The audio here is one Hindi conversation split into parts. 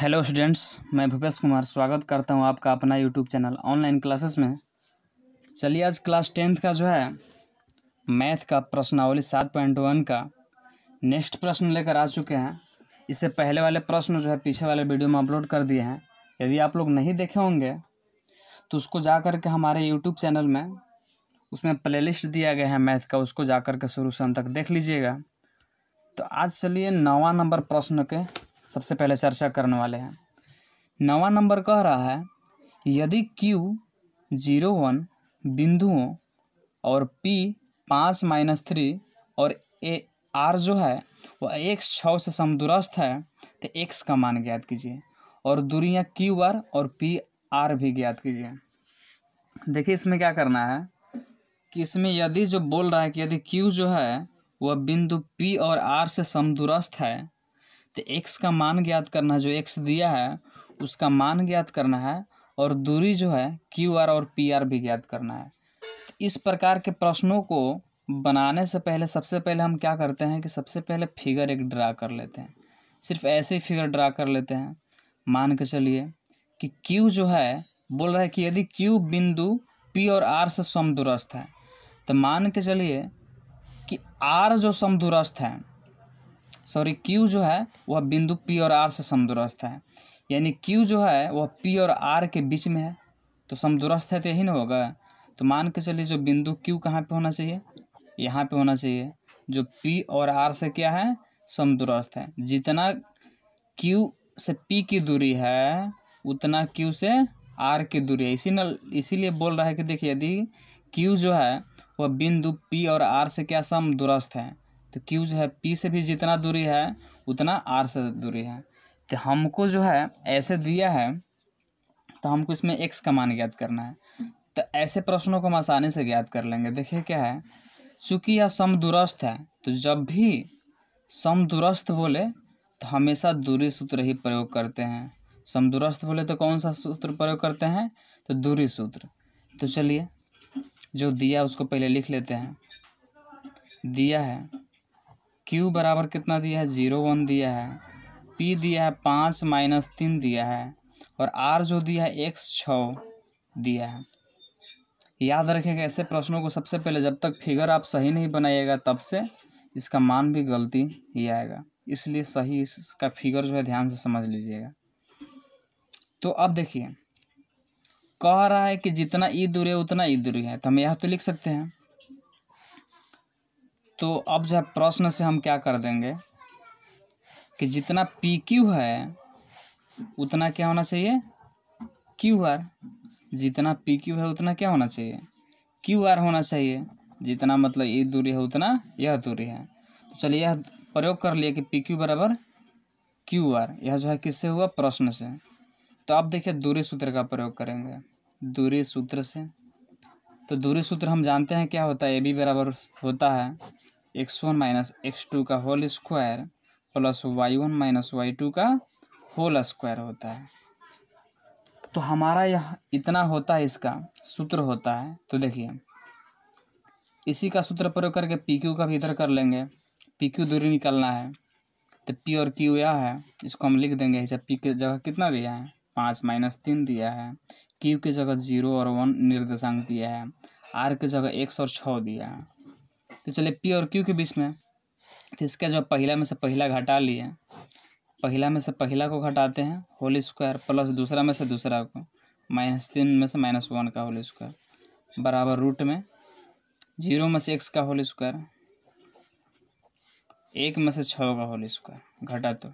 हेलो स्टूडेंट्स, मैं भूपेश कुमार स्वागत करता हूँ आपका अपना यूट्यूब चैनल ऑनलाइन क्लासेस में। चलिए आज क्लास टेंथ का जो है, मैथ का प्रश्नावली सात पॉइंट वन का नेक्स्ट प्रश्न लेकर आ चुके हैं। इससे पहले वाले प्रश्न जो है, पीछे वाले वीडियो में अपलोड कर दिए हैं। यदि आप लोग नहीं देखे होंगे तो उसको जा कर के हमारे यूट्यूब चैनल में, उसमें प्लेलिस्ट दिया गया है मैथ का, उसको जा कर के शुरू से अंत तक देख लीजिएगा। तो आज चलिए नवा नंबर प्रश्न के सबसे पहले चर्चा करने वाले हैं। नवा नंबर कह रहा है, यदि क्यू ज़ीरो वन बिंदुओं और पी पाँच माइनस थ्री और ए आर जो है, वह एक छः से समदुरस्त है तो एक्स का मान ज्ञात कीजिए। और दूरियाँ क्यू आर और पी आर भी ज्ञात कीजिए। देखिए इसमें क्या करना है कि इसमें यदि जो बोल रहा है कि यदि क्यू जो है, वह बिंदु पी और आर से समदुरस्त है तो एक्स का मान ज्ञात करना है जो एक्स दिया है, उसका मान ज्ञात करना है और दूरी जो है क्यू आर और पी आर भी ज्ञात करना है। इस प्रकार के प्रश्नों को बनाने से पहले, सबसे पहले हम क्या करते हैं कि सबसे पहले फिगर एक ड्रा कर लेते हैं। सिर्फ़ ऐसे ही फिगर ड्रा कर लेते हैं। मान के चलिए कि क्यू जो है, बोल रहा है कि यदि क्यू बिंदु पी और आर से समदुरस्त है तो मान के चलिए कि आर जो समदुरस्त है सॉरी क्यू जो है, वह बिंदु पी और आर से समदुरस्त है। यानी क्यू जो है, वह पी और आर के बीच में है। तो समदुरस्त है तो यही ना होगा। तो मान के चलिए, जो बिंदु क्यू कहाँ पे होना चाहिए? यहाँ पे होना चाहिए। जो पी और आर से क्या है? समदुरस्त है। जितना क्यू से पी की दूरी है, उतना क्यू से आर की दूरी है। इसी न, इसीलिए बोल रहा है कि देखिए, यदि क्यू जो है, वह बिंदु पी और आर से क्या समदुरस्त है? तो क्यू जो है पी से भी जितना दूरी है, उतना आर से दूरी है। तो हमको जो है, ऐसे दिया है तो हमको इसमें एक्स का मान ज्ञात करना है। तो ऐसे प्रश्नों को हम आसानी से ज्ञात कर लेंगे। देखिए क्या है, चूँकि यह समदुरस्त है तो जब भी समदुरस्त बोले तो हमेशा दूरी सूत्र ही प्रयोग करते हैं। समदुरस्त बोले तो कौन सा सूत्र प्रयोग करते हैं? तो दूरी सूत्र। तो चलिए, जो दिया उसको पहले लिख लेते हैं। दिया है क्यू बराबर कितना दिया है? ज़ीरो वन दिया है। पी दिया है पाँच माइनस तीन दिया है। और आर जो दिया है एक्स छः दिया है। याद रखेगा ऐसे प्रश्नों को सबसे पहले जब तक फिगर आप सही नहीं बनाइएगा, तब से इसका मान भी गलती ही आएगा। इसलिए सही इसका फिगर जो है, ध्यान से समझ लीजिएगा। तो अब देखिए, कह रहा है कि जितना ई दूरी है, उतना ई दूरी है। तो हम यह तो लिख सकते हैं। तो अब जो है प्रश्न से हम क्या कर देंगे कि जितना पी क्यू है, उतना क्या होना चाहिए? क्यू आर जितना पी क्यू है, उतना क्या होना चाहिए? क्यू आर होना चाहिए। जितना मतलब ये दूरी है, उतना यह दूरी है। तो चलिए, यह प्रयोग कर लिए कि पी क्यू बराबर क्यू आर यह जो है, किससे हुआ? प्रश्न से। तो आप देखिए, दूरी सूत्र का प्रयोग करेंगे। दूरी सूत्र से। तो दूरी सूत्र हम जानते हैं क्या होता है? ए बी बराबर होता है। X one minus X two का whole square plus Y one minus Y two का होल स्क्वायर होता है। तो हमारा यह इतना होता है, इसका सूत्र होता है। तो देखिए, इसी का सूत्र प्रयोग करके पी क्यू का भी इधर कर लेंगे। पी क्यू दूरी निकालना है तो पी और क्यू यह है, इसको हम लिख देंगे। इसे पी की जगह कितना दिया है? पाँच माइनस तीन दिया है। क्यू की जगह ज़ीरो और वन निर्देशांक दिया है। आर की जगह एक और छः दिया है। तो चलिए पी और क्यू के बीच में। तो इसका जो पहला में से पहला घटा लिए। पहला में से पहला को घटाते हैं होल स्क्वायर प्लस दूसरा में से दूसरा को। माइनस तीन में से माइनस वन का होल स्क्वायर बराबर रूट में। ज़ीरो में से एक्स का होल स्क्वायर एक में से छः का होल स्क्वायर घटा तो।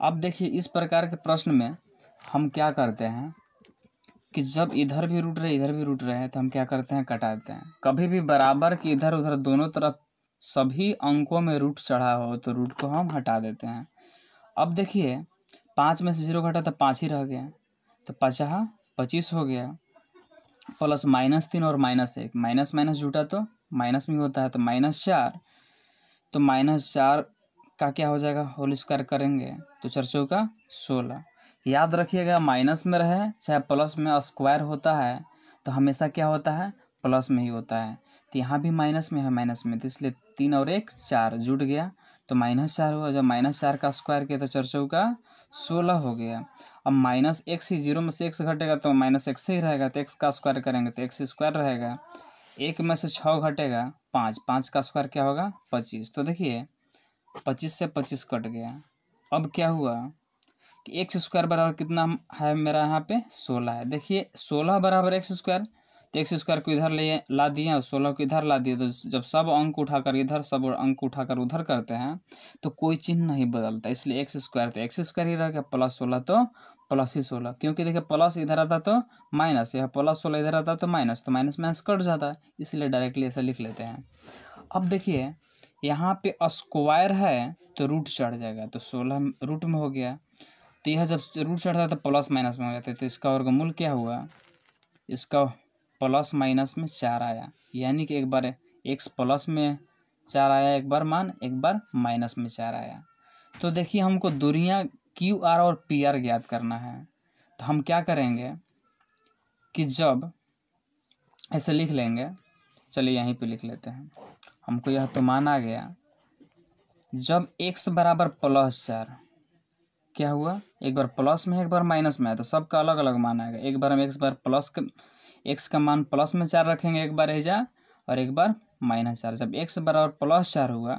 अब देखिए इस प्रकार के प्रश्न में हम क्या करते हैं? कि जब इधर भी रूट रहे, इधर भी रूट रहे तो हम क्या करते हैं? कटाते हैं। कभी भी बराबर कि इधर, उधर, दोनों तरफ़ सभी अंकों में रूट चढ़ा हो तो रूट को हम हटा देते हैं। अब देखिए, पाँच में से ज़ीरो घटा तो पाँच ही रह गया। तो पचास, पच्चीस हो गया। प्लस माइनस तीन और माइनस एक। माइनस माइनस जुटा तो माइनस में होता है तो माइनस चार। तो माइनस चार का क्या हो जाएगा? होल स्क्वायर करेंगे। तो चर्चों का सोलह। याद रखिएगा, माइनस में रहे, चाहे प्लस में स्क्वायर होता है तो हमेशा क्या होता है? प्लस में ही होता है। तो यहाँ भी माइनस में है, माइनस में। तो इसलिए तीन और एक, चार जुट गया। तो माइनस चार हुआ, जब माइनस चार का स्क्वायर किया तो चार चौका सोलह हो गया। अब माइनस एक्स ही ज़ीरो में से एक्स घटेगा तो माइनस एक्स ही रहेगा। तो एक्स का स्क्वायर करेंगे तो एक्स स्क्वायर रहेगा। एक में से छः घटेगा, पाँच। पाँच का स्क्वायर क्या होगा? पच्चीस। तो देखिए, पच्चीस से पच्चीस कट गया। अब क्या हुआ? कि एक्स स्क्वायर बराबर कितना है मेरा यहाँ पे? सोलह है। देखिए, सोलह बराबर एक्स स्क्वायर तो एक्स स्क्वायर को इधर ले ला दिए और सोलह को इधर ला दिए। तो जब सब अंक उठाकर इधर, सब अंक उठाकर उधर करते हैं तो कोई चिन्ह नहीं बदलता। इसलिए एक्स स्क्वायर तो एक्स स्क्वायर ही रह गया। प्लस सोलह तो प्लस ही सोलह। क्योंकि देखिए, प्लस इधर आता तो माइनस, यह प्लस सोलह इधर आता तो माइनस तो माइनस माइनस कट जाता है। इसलिए डायरेक्टली ऐसा लिख लेते हैं। अब देखिए, यहाँ पे स्क्वायर है तो रूट चढ़ जाएगा। तो सोलह रूट में हो गया। तो यह जब रूट चढ़ता है तो प्लस माइनस में हो जाता है तो इसका वर्गमूल क्या हुआ? इसका प्लस माइनस में चार आया। यानी कि एक बार एक्स प्लस में चार आया, एक बार मान, एक बार माइनस में चार आया। तो देखिए, हमको दूरियाँ क्यू आर और पी आर ज्ञात करना है। तो हम क्या करेंगे कि जब ऐसे लिख लेंगे, चलिए यहीं पे लिख लेते हैं। हमको यह तो मान गया। जब एक्स बराबर प्लस चार क्या हुआ? एक बार प्लस में है एक बार माइनस में है तो सबका अलग अलग मान आएगा। एक बार हम एक बार प्लस एक्स का मान प्लस में चार रखेंगे एक बार एजा और एक बार माइनस चार। जब एक्स बराबर प्लस चार हुआ,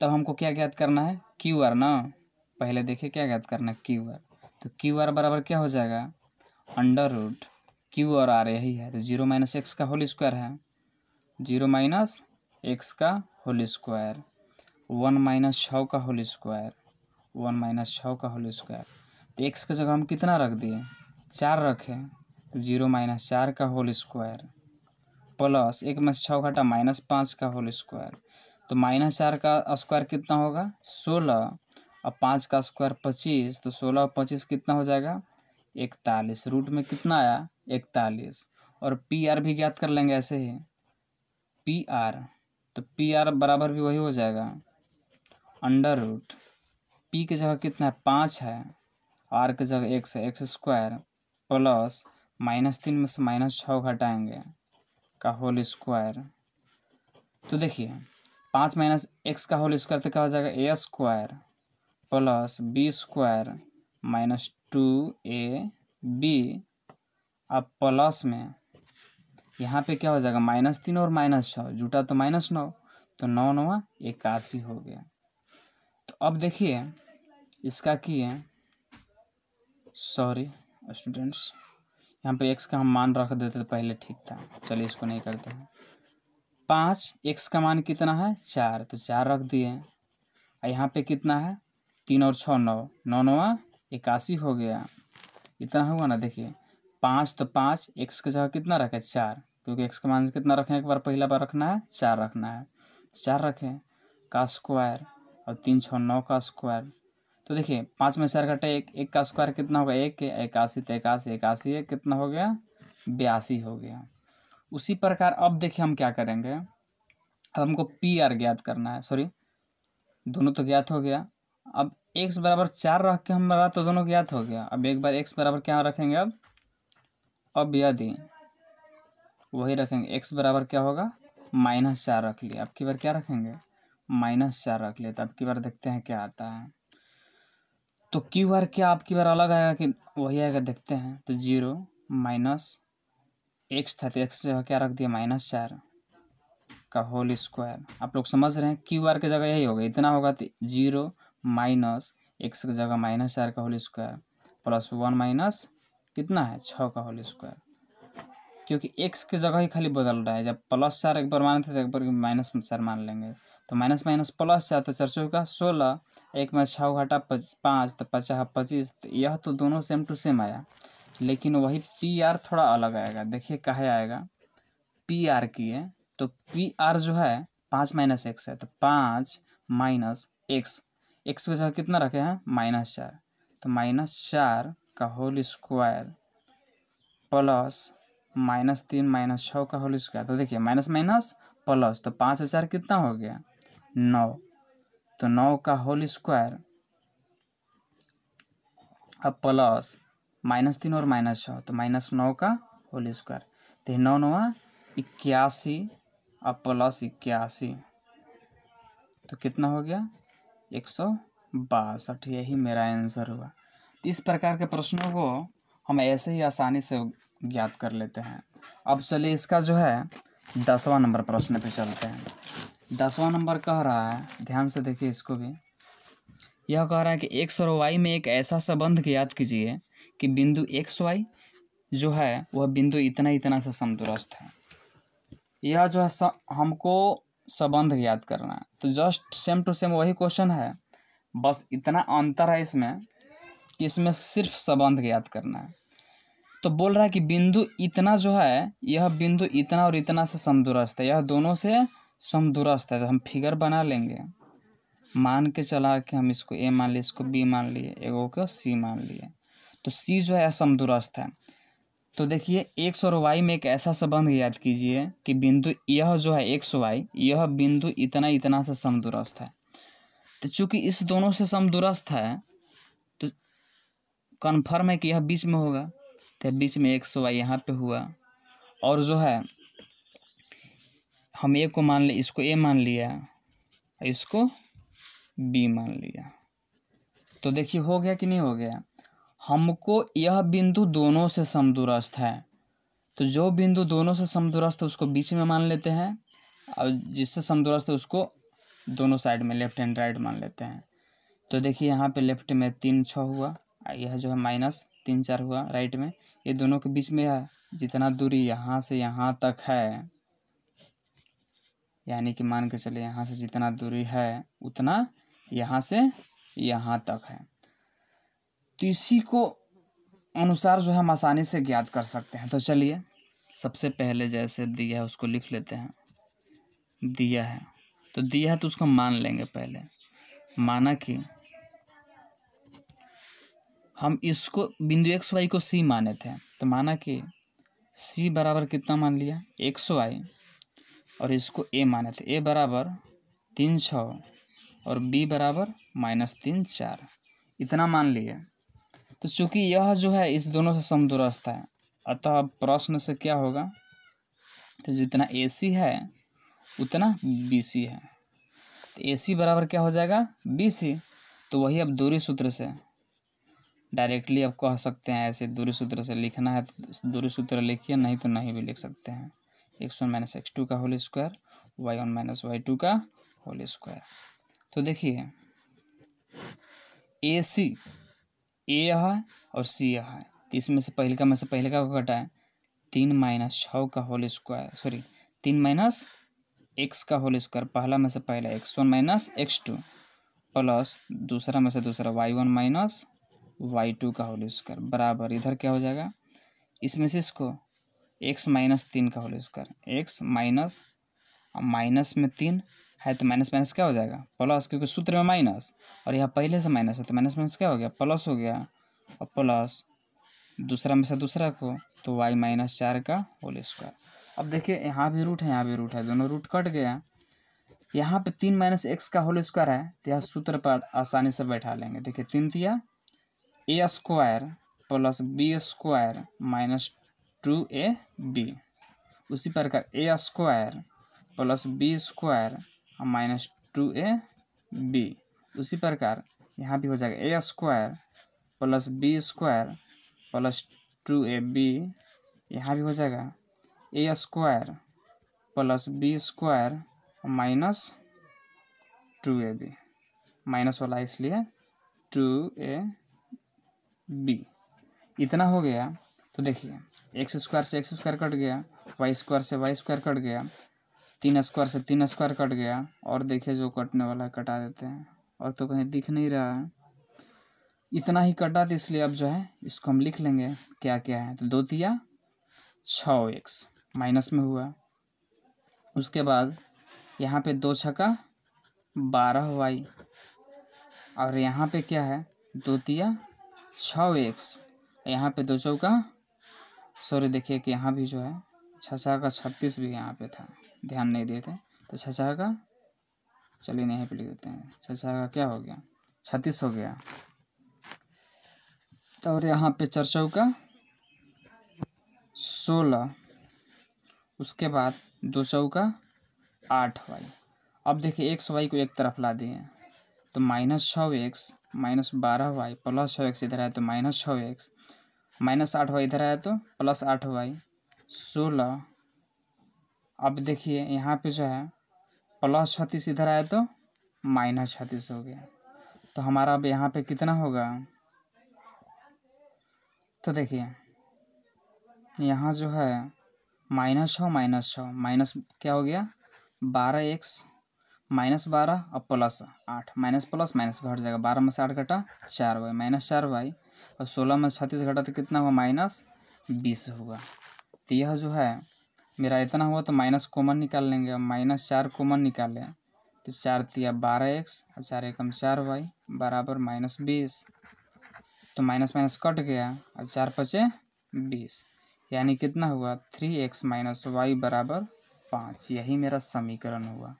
तब हमको क्या ज्ञात करना है? क्यू आर ना। पहले देखिए क्या ज्ञात करना है क्यू आर तो क्यू आर बराबर क्या हो जाएगा? अंडर रूट क्यू और आर यही है। तो ज़ीरो माइनस एक्स का होल स्क्वायर है। ज़ीरो माइनस एक्स का होल स्क्वायर। वन माइनस छः का होल स्क्वायर। वन माइनस छः का होल स्क्वायर। तो एक्स की जगह हम कितना रख दिए? चार रखें। तो ज़ीरो माइनस चार का होल स्क्वायर प्लस एक में छः घटा माइनस पाँच का होल स्क्वायर। तो माइनस चार का स्क्वायर कितना होगा? सोलह। और पाँच का स्क्वायर पच्चीस। तो सोलह और पच्चीस कितना हो जाएगा? इकतालीस। रूट में कितना आया? इकतालीस। और पी आर भी ज्ञात कर लेंगे ऐसे ही। पी आर तो पी आर बराबर भी वही हो जाएगा। Under root. पी की जगह कितना है? पाँच है। आर की जगह एक्स है एक्स स्क्वायर प्लस माइनस तीन में से माइनस छः घटाएँगे का होल स्क्वायर। तो देखिए, पाँच माइनस एक्स का होल स्क्वायर तो क्या हो जाएगा? A square plus B square minus two A B. अब प्लस में यहाँ पे क्या हो जाएगा? माइनस तीन और माइनस छः। जुटा तो माइनस नौ तो नौ नवा इक्यासी हो गया। तो अब देखिए इसका की है? सॉरी स्टूडेंट्स यहाँ पे एक्स का हम मान रख देते तो पहले ठीक था। चलिए इसको नहीं करते हैं। पाँच एक्स का मान कितना है? चार। तो चार रख दिए। और यहाँ पे कितना है? तीन और छः, नौ। नौ नवा इक्यासी हो गया। इतना हुआ ना, देखिए। पाँच तो पाँच एक्स की जगह कितना रखें? चार। क्योंकि एक्स का मान कितना रखें? एक बार पहला बार रखना है, चार रखना है। चार रखें। का स्क्वायर और तीन, छः, नौ का स्क्वायर तो देखिए, पाँच में चार घटे एक एक का स्क्वायर कितना होगा? एक, इक्यासी तो इक्यासी, एक कितना हो गया? बयासी हो गया। उसी प्रकार अब देखिए हम क्या करेंगे। अब हमको पी आर ज्ञात करना है सॉरी दोनों तो ज्ञात हो गया। अब एक्स बराबर चार रख के हमारा तो दोनों ज्ञात हो गया। अब एक बार एक्स बराबर क्या रखेंगे अब? अब यदि वही रखेंगे एक्स बराबर क्या होगा? माइनस चार रख लिया। अब की बार क्या रखेंगे? माइनस चार रख लिया। तो अब की बार देखते हैं क्या आता है। तो क्यू आर क्या आपकी बार अलग आएगा कि वही आएगा? देखते हैं। तो ज़ीरो माइनस एक्स था तो एक्स जगह क्या रख दिया, माइनस चार का होल स्क्वायर। आप लोग समझ रहे हैं? क्यू आर की जगह यही होगा। इतना होगा तो ज़ीरो माइनस एक्स की जगह माइनस चार का whole square plus one minus कितना है? छः का होल स्क्वायर। क्योंकि एक्स की जगह ही खाली बदल रहा है। जब प्लस चार एक बार मानते थे तो एक बार माइनस चार मान लेंगे। तो माइनस माइनस प्लस चार तो चार चौका सोलह, एक में छः घटा पाँच तो पचास, पच्चीस तो यह तो दोनों सेम टू सेम आया। लेकिन वही पी आर थोड़ा अलग आएगा, देखिए कहे आएगा? पी आर की है तो पी आर जो है, पाँच माइनस एक्स है तो पाँच माइनस एक्स एक्स की जगह कितना रखे हैं? माइनस चार। तो माइनस चार का होल स्क्वायर प्लस माइनस तीन माइनस छः का होल स्क्वायर तो देखिए माइनस माइनस प्लस तो पाँच और चार कितना हो गया? नौ। तो नौ का होल स्क्वायर अब प्लस माइनस तीन और माइनस छः तो माइनस नौ का होल स्क्वायर तो नौ नौ इक्यासी, अब प्लस इक्यासी। तो कितना हो गया? एक सौ बासठ, यही मेरा आंसर हुआ। तो इस प्रकार के प्रश्नों को हम ऐसे ही आसानी से ज्ञात कर लेते हैं। अब चलिए इसका जो है दसवां नंबर प्रश्न पे चलते हैं। दसवां नंबर कह रहा है ध्यान से देखिए इसको भी। यह कह रहा है कि एक्स और वाई में एक ऐसा संबंध ज्ञात कीजिए कि बिंदु एक्स वाई जो है वह बिंदु इतना इतना से समदुरस्थ है। यह जो है स, हमको संबंध ज्ञात करना है। तो जस्ट सेम टू सेम वही क्वेश्चन है बस इतना अंतर है इसमें कि इसमें सिर्फ़ संबंध ज्ञात करना है। तो बोल रहा है कि बिंदु इतना जो है यह बिंदु इतना और इतना से समदुरस्थ है। यह दोनों से समदुरस्थ है तो हम फिगर बना लेंगे। मान के चला के हम इसको ए मान लिए, इसको बी मान लिए, एगो को सी मान लिए। तो सी जो है समदुरस्थ है। तो देखिए एक्स और वाई में एक ऐसा संबंध याद कीजिए कि बिंदु यह जो है एक्स वाई यह बिंदु इतना इतना से समदुरस्थ है। तो चूँकि इस दोनों से समदुरस्थ है तो कन्फर्म है कि यह बीच में होगा। तो बीच में एक्स वाई यहाँ पे हुआ। और जो है हम ए को मान ले, इसको ए मान लिया, और इसको बी मान लिया। तो देखिए, हो गया कि नहीं हो गया? हमको यह बिंदु दोनों से समदुरस्थ है। तो जो बिंदु दोनों से समदुरस्थ है, उसको बीच में मान लेते हैं, और जिससे समदुरस्थ है, उसको दोनों साइड में, लेफ़्ट एंड राइट मान लेते हैं। तो देखिए, यहाँ पे लेफ़्ट में तीन छः हुआ यह जो है माइनस तीन चार हुआ, राइट में। ये दोनों के बीच में है, जितना दूरी यहाँ से यहाँ तक है। यानी कि मान के चले यहाँ से जितना दूरी है, उतना यहाँ से यहाँ तक है। तो इसी को अनुसार जो हम आसानी से ज्ञात कर सकते हैं। तो चलिए, सबसे पहले जैसे दिया है उसको लिख लेते हैं। दिया है। तो दिया है तो उसको मान लेंगे पहले। माना कि हम इसको, बिंदु एक्स वाई को सी माने थे। तो माना कि सी बराबर कितना मान लिया? एक्स वाई और इसको ए माने थे ए बराबर तीन छः और बी बराबर माइनस तीन चार। इतना मान लिए। तो चूँकि यह जो है, इस दोनों से समदुरस्थ है, अतः प्रश्न से क्या होगा? तो जितना ए सी है, उतना बी सी है। तो ए सी बराबर क्या हो जाएगा? बी सी तो वही अब दूरी सूत्र से। डायरेक्टली अब कह सकते हैं, ऐसे दूरी सूत्र से लिखना है तो दूरी सूत्र लिखिए, नहीं तो नहीं भी लिख सकते हैं। X one minus X two का whole square, Y one minus Y two का होल स्क्वायर। तो देखिए, ए सी, ए है और सी यह है। तो इसमें से पहले का, में से पहले का घटा है तीन माइनस छः का होल स्क्वायर, सॉरी, तीन माइनस एक्स का होल स्क्वायर, पहला में से पहला x one minus x two, plus दूसरा में से दूसरा y one minus y two का होल स्क्वायर। बराबर, इधर क्या हो जाएगा? इसमें से इसको एक्स माइनस तीन का whole square. X minus minus में तीन है तो माइनस माइनस क्या हो जाएगा? प्लस, क्योंकि सूत्र में माइनस, और यह पहले से माइनस है तो माइनस माइनस क्या हो गया? प्लस हो गया। और प्लस दूसरा में से दूसरा को तो वाई माइनस चार का होल स्क्वायर। अब देखिए, यहाँ भी रूट है, यहाँ भी रूट है, दोनों रूट कट गया। यहाँ पे तीन माइनस एक्स का होल स्क्वायर है तो यह सूत्र पर आसानी से बैठा लेंगे। देखिए, तीन तिया a square plus b square minus two a b उसी प्रकार a square plus b square और माइनस टू ए बी उसी प्रकार यहाँ भी हो जाएगा a square plus b square plus two a b यहाँ भी हो जाएगा a square plus b square minus two a b minus वाला इसलिए टू ए बी इतना हो गया तो देखिए एक्स स्क्वायर से एक्स स्क्वायर कट गया वाई स्क्वायर से वाई स्क्वायर कट गया, तीन स्क्वायर से तीन स्क्वायर कट गया, और देखिए जो कटने वाला है, कटा देते हैं। और तो कहीं दिख नहीं रहा है। इतना ही कटा था इसलिए अब जो है, इसको हम लिख लेंगे क्या क्या है? तो दो तिया छः एक्स माइनस में हुआ। उसके बाद यहाँ पे दो छका बारह वाई और यहाँ पे क्या है? दो तिया छः एक्स यहाँ पे दो चौका सॉरी, देखिए कि यहाँ भी जो है छः का छत्तीस भी यहाँ पे था। ध्यान नहीं देते। तो छः का, चलिए नहीं पे लिख देते हैं। छः का क्या हो गया? छत्तीस हो गया। तो और यहाँ पे चार का, सोलह। उसके बाद दो सौ चौका आठ वाई। अब देखिए, एक्स वाई को एक तरफ़ ला दिए तो माइनस छः एक्स, माइनस बारह वाई, प्लस छः एक्स इधर है तो माइनस छः एक्स। माइनस आठ वाई इधर आया तो प्लस आठ वाई सोलह। अब देखिए यहाँ पे जो है, प्लस छत्तीस इधर आया तो माइनस छत्तीस हो गया। तो हमारा अब यहाँ पे कितना होगा? तो देखिए, यहाँ जो है, माइनस छः माइनस छः माइनस क्या हो गया? बारह एक्स, माइनस बारह और प्लस आठ। माइनस प्लस माइनस घट जाएगा। बारह में से आठ घटा चार वाई माइनस चार वाई और सोलह में छत्तीस घटा तो कितना हुआ? माइनस बीस होगा तो यह जो है, मेरा इतना हुआ तो माइनस कॉमन निकाल लेंगे। माइनस चार कॉमन निकाल तो चार तिया बारह एक्स और चार एकम चार वाई, बराबर माइनस बीस। तो माइनस माइनस कट गया और चार पचे बीस। यानी कितना हुआ? थ्री एक्स माइनस वाई बराबर पाँच। यही मेरा समीकरण हुआ।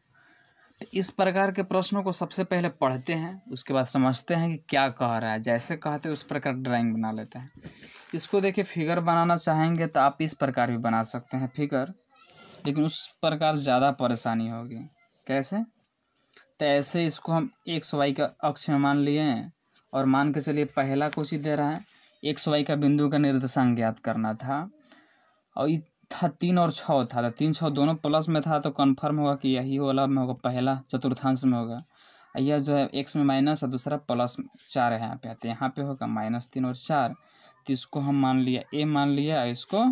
इस प्रकार के प्रश्नों को सबसे पहले पढ़ते हैं, उसके बाद समझते हैं कि क्या कह रहा है। जैसे कहते हैं, उस प्रकार ड्राइंग बना लेते हैं। इसको देखिए फिगर बनाना चाहेंगे तो आप इस प्रकार भी बना सकते हैं फिगर लेकिन उस प्रकार ज़्यादा परेशानी होगी। कैसे? तो ऐसे इसको हम एक्स वाई का अक्ष में मान लिए हैं, और मान के चलिए पहला कुछ ही दे रहा है। एक्स वाई का बिंदु का निर्देशांक ज्ञात करना था, और था तीन और छः था तो तीन छः दोनों प्लस में था तो कन्फर्म होगा कि यही वाला में होगा पहला, चतुर्थांश में होगा। यह जो है एक्स में माइनस और दूसरा प्लस चार है यहाँ पे तो यहाँ पे होगा माइनस तीन और चार। तो इसको हम मान लिया ए मान लिया और इसको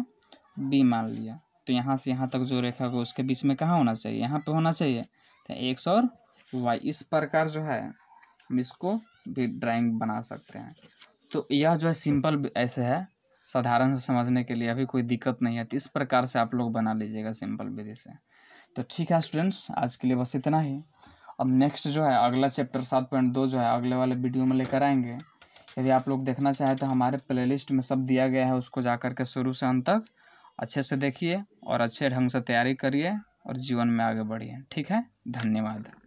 बी मान लिया। तो यहाँ से यहाँ तक जो रेखा होगा उसके बीच में कहाँ होना चाहिए? यहाँ पे होना चाहिए। तो एक्स और वाई इस प्रकार जो है, हम इसको भी ड्राइंग बना सकते हैं। तो यह जो है सिंपल ऐसे है। साधारण से समझने के लिए अभी कोई दिक्कत नहीं है। तो इस प्रकार से आप लोग बना लीजिएगा सिंपल विधि से। तो ठीक है स्टूडेंट्स आज के लिए बस इतना ही। अब नेक्स्ट जो है, अगला चैप्टर सात पॉइंट दो जो है, अगले वाले वीडियो में लेकर आएँगे। यदि आप लोग देखना चाहें तो हमारे प्लेलिस्ट में सब दिया गया है, उसको जा कर के शुरू से अंत तक अच्छे से देखिए और अच्छे ढंग से तैयारी करिए और जीवन में आगे बढ़िए। ठीक है? धन्यवाद।